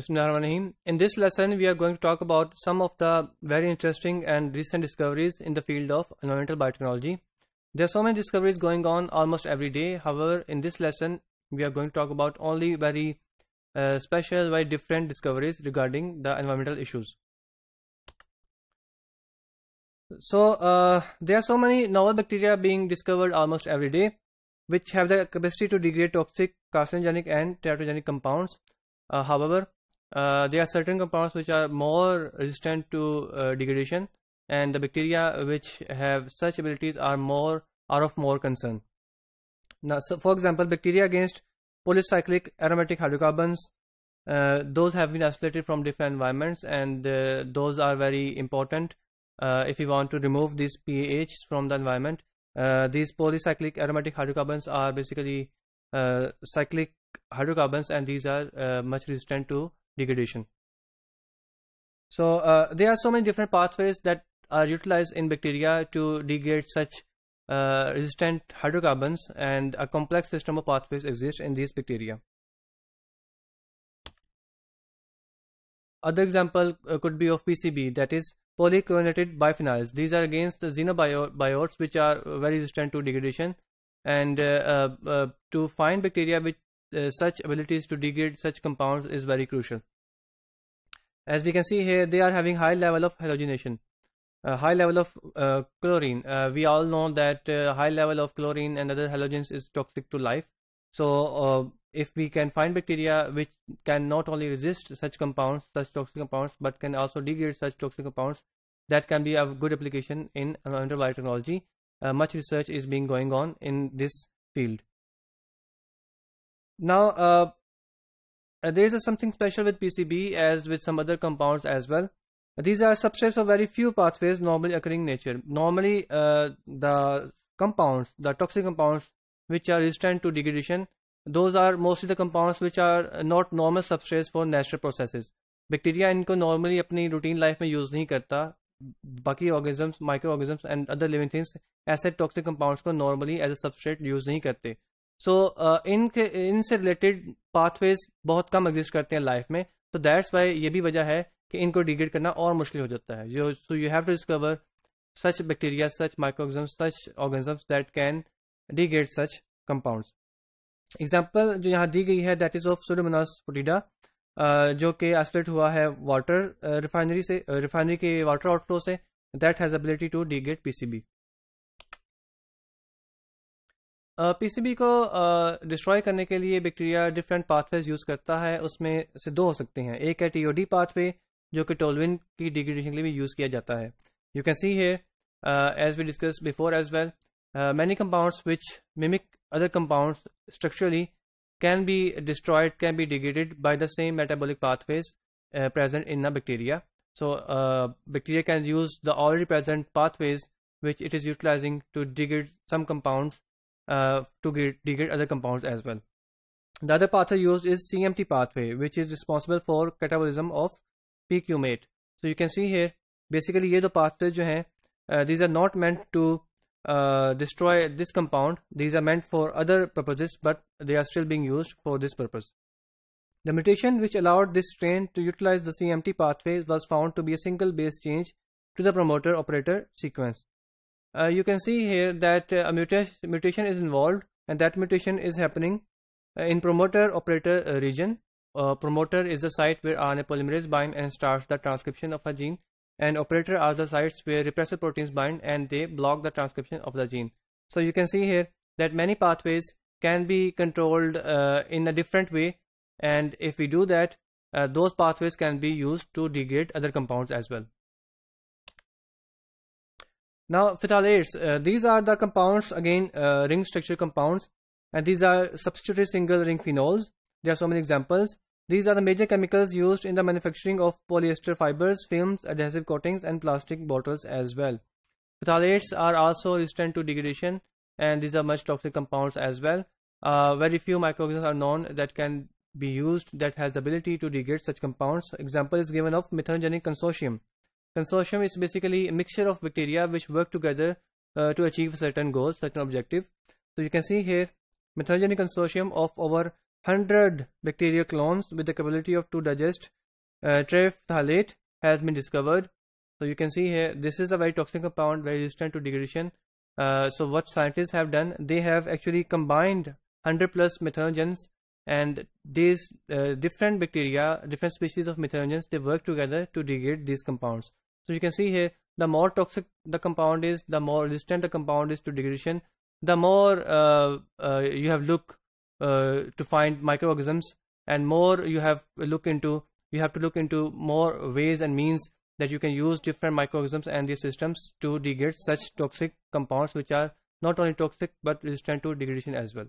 Bismillahirrahmanirrahim. In this lesson, we are going to talk about some of the very interesting and recent discoveries in the field of environmental biotechnology. There are so many discoveries going on almost every day. However, in this lesson, we are going to talk about only very uh, special, very different discoveries regarding the environmental issues. So, uh, there are so many novel bacteria being discovered almost every day, which have the capacity to degrade toxic, carcinogenic, and teratogenic compounds. Uh, however, uh, there are certain compounds which are more resistant to uh, degradation and the bacteria which have such abilities are more are of more concern. Now so for example bacteria against polycyclic aromatic hydrocarbons uh, those have been isolated from different environments and uh, those are very important uh, if you want to remove these PAH from the environment. These polycyclic aromatic hydrocarbons are basically cyclic hydrocarbons and these are much resistant to degradation. So uh, there are so many different pathways that are utilized in bacteria to degrade such uh, resistant hydrocarbons and a complex system of pathways exists in these bacteria. Other example uh, could be of PCB that is polychlorinated biphenyls. These are against the xenobiotes which are very resistant to degradation and uh, uh, uh, to find bacteria which uh, such abilities to degrade such compounds is very crucial. As we can see here, they are having high level of halogenation, uh, high level of uh, chlorine. Uh, we all know that uh, high level of chlorine and other halogens is toxic to life. So, if we can find bacteria which can not only resist such compounds, such toxic compounds, but can also degrade such toxic compounds, that can be a good application in environmental biotechnology. much research is being going on in this field. Now, uh, uh, there is something special with PCB as with some other compounds as well. These are substrates for very few pathways normally occurring in nature. Normally, uh, the compounds, the toxic compounds which are resistant to degradation, those are mostly the compounds which are not normal substrates for natural processes. Bacteria इनको normally अपनी routine life में use नहीं करता बाकी orgasms micro orgasms and other living things ऐसे toxic compounds को normally as a substrate use नहीं करते So so, इनके uh, इनसे रिलेटेड पाथवेज बहुत कम एग्जिस्ट करते हैं लाइफ में तो दैट्स वाई ये भी वजह है कि इनको डिग्रेड करना और मुश्किल हो जाता है। So you have to discover such bacteria such microorganisms such organisms that can degrade such compounds example जो यहाँ दी गई है that is of Pseudomonas putida जो कि आइसोलेट हुआ है वाटर रिफाइनरी uh, से रिफाइनरी uh, के वाटर आउटफ्लो से that has ability to degrade PCB PCB को डिस्ट्रॉय करने के लिए बैक्टीरिया डिफरेंट पाथवेज यूज़ करता है। उसमें से दो हो सकते हैं। एक है टीओडी पाथवे जो कि टोलविन की डिग्रेडेशन के लिए भी यूज़ किया जाता है। You can see here as we discuss before as well many compound which mimic other compound structurally can be destroyed can be degraded by the same metabolic pathways present in the bacteria so bacteria can use the already present pathways which it is utilising to degrade some compounds Uh, to get, degrade other compounds as well. The other pathway used is CMT pathway, which is responsible for catabolism of p-cumate. So you can see here, basically ये pathways uh, these are not meant to uh, destroy this compound. These are meant for other purposes, but they are still being used for this purpose. The mutation which allowed this strain to utilize the CMT pathway was found to be a single base change to the promoter operator sequence. Uh, you can see here that uh, a mutation, mutation is involved and that mutation is happening uh, in promoter operator uh, region. Uh, promoter is the site where RNA polymerase bind and starts the transcription of a gene and operator are the sites where repressor proteins bind and they block the transcription of the gene. So you can see here that many pathways can be controlled uh, in a different way and if we do that those pathways can be used to degrade other compounds as well. Now phthalates, uh, these are the compounds again uh, ring structure compounds and these are substituted single ring phenols. There are so many examples. These are the major chemicals used in the manufacturing of polyester fibers, films, adhesive coatings and plastic bottles as well. Phthalates are also resistant to degradation and these are much toxic compounds as well. Uh, very few microorganisms are known that can be used that has the ability to degrade such compounds. Example is given of methanogenetic consortium. Consortium is basically a mixture of bacteria which work together uh, to achieve certain goal, certain objective. So you can see here methanogenetic consortium of over 100 bacterial clones with the capability of to digest uh, has been discovered. So you can see here, this is a very toxic compound, very resistant to degradation. Uh, so what scientists have done, they have actually combined 100 plus methanogens and these uh, different bacteria, different species of methanogens, they work together to degrade these compounds. So you can see here, the more toxic the compound is, the more resistant the compound is to degradation, the more uh, uh, you have look uh, to find microorganisms and more you have look into you have to look into more ways and means that you can use different microorganisms and these systems to degrade such toxic compounds which are not only toxic but resistant to degradation as well